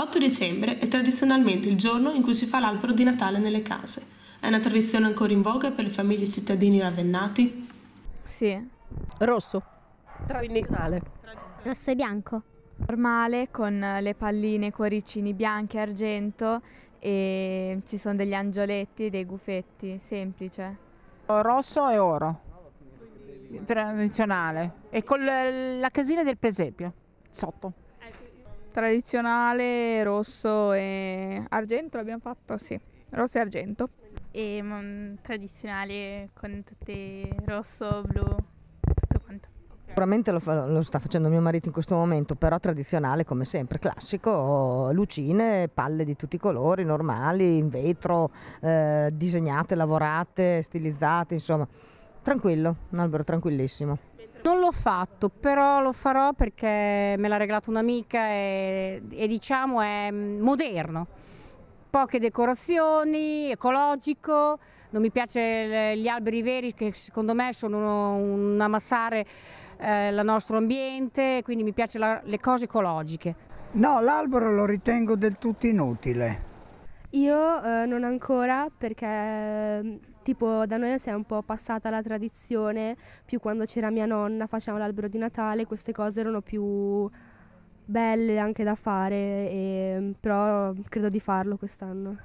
L'8 dicembre è tradizionalmente il giorno in cui si fa l'albero di Natale nelle case. È una tradizione ancora in voga per le famiglie e cittadini ravennati? Sì. Rosso. Tradizionale. Rosso e bianco. Normale con le palline, cuoricini bianchi e argento e ci sono degli angioletti, dei gufetti, semplice. Rosso e oro. Tradizionale. E con la casina del presepio sotto. Tradizionale, rosso e argento l'abbiamo fatto, sì. Rosso e argento. E um, tradizionale con tutti rosso, blu, tutto quanto. Sicuramente lo, fa, lo, sta facendo mio marito in questo momento, però tradizionale come sempre, classico, lucine, palle di tutti i colori, normali, in vetro, eh, disegnate, lavorate, stilizzate, insomma, tranquillo, un albero tranquillissimo. Non l'ho fatto, però lo farò perché me l'ha regalato un'amica e, e diciamo è moderno. Poche decorazioni, ecologico, non mi piace gli alberi veri che secondo me sono un ammazzare eh, il nostro ambiente, quindi mi piacciono le cose ecologiche. No, l'albero lo ritengo del tutto inutile. Io eh, non ancora perché tipo da noi si è un po' passata la tradizione, più quando c'era mia nonna, facciamo l'albero di Natale, queste cose erano più belle anche da fare, e, però credo di farlo quest'anno.